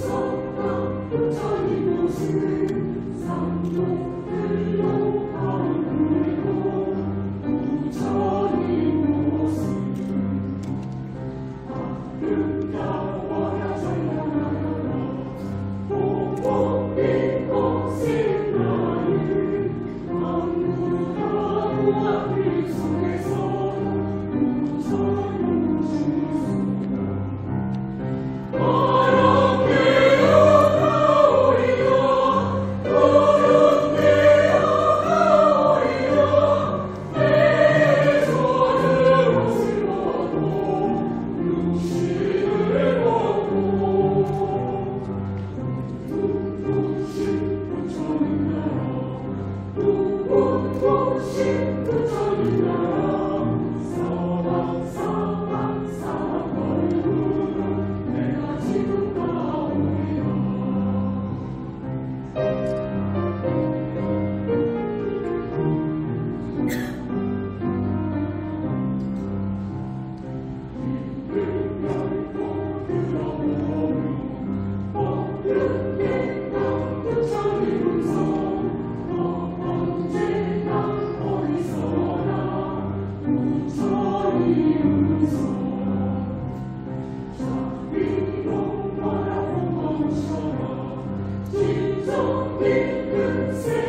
So Lord. Amen.